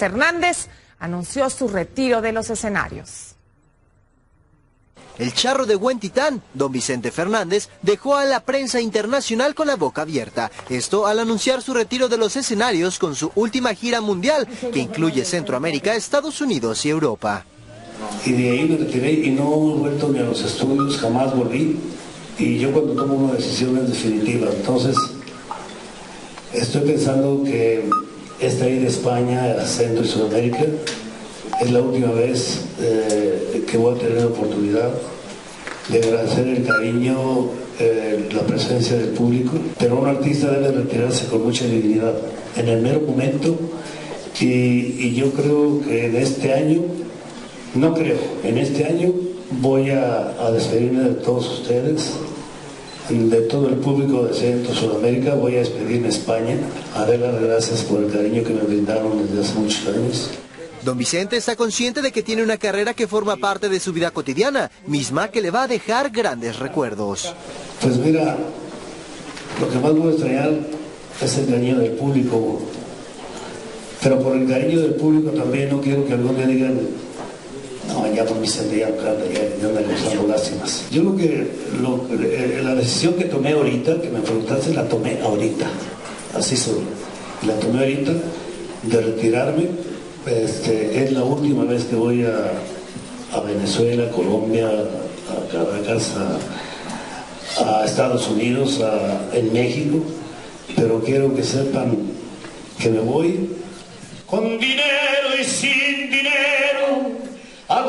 Fernández anunció su retiro de los escenarios. El charro de buen titán, don Vicente Fernández, dejó a la prensa internacional con la boca abierta. Esto al anunciar su retiro de los escenarios con su última gira mundial, que incluye Centroamérica, Estados Unidos y Europa. Y de ahí me retiré y no he vuelto ni a los estudios, jamás volví. Y yo cuando tomo una decisión es definitiva. Entonces, estoy pensando que esta ida a España, a Centro y Sudamérica, es la última vez eh, que voy a tener la oportunidad de agradecer el cariño, eh, la presencia del público, pero un artista debe retirarse con mucha dignidad en el mero momento y, yo creo que en este año, no creo, en este año voy a despedirme de todos ustedes, de todo el público de Centro Sudamérica, voy a despedirme a España, a dar las gracias por el cariño que me brindaron desde hace muchos años. Don Vicente está consciente de que tiene una carrera que forma parte de su vida cotidiana, misma que le va a dejar grandes recuerdos. Pues mira, lo que más voy a extrañar es el cariño del público, pero por el cariño del público también no quiero que algún día digan, Yo lo que, eh, la decisión que tomé ahorita, que me preguntaste, la tomé ahorita, así soy, la tomé ahorita de retirarme. Este, es la última vez que voy a, Venezuela, Colombia, a Caracas, a, Estados Unidos, en México, pero quiero que sepan que me voy con dinero y sin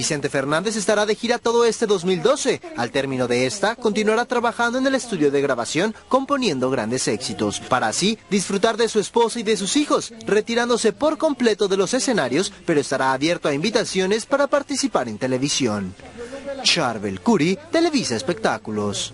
Vicente Fernández estará de gira todo este 2012. Al término de esta, continuará trabajando en el estudio de grabación, componiendo grandes éxitos, para así disfrutar de su esposa y de sus hijos, retirándose por completo de los escenarios, pero estará abierto a invitaciones para participar en televisión. Charbel Curi, Televisa Espectáculos.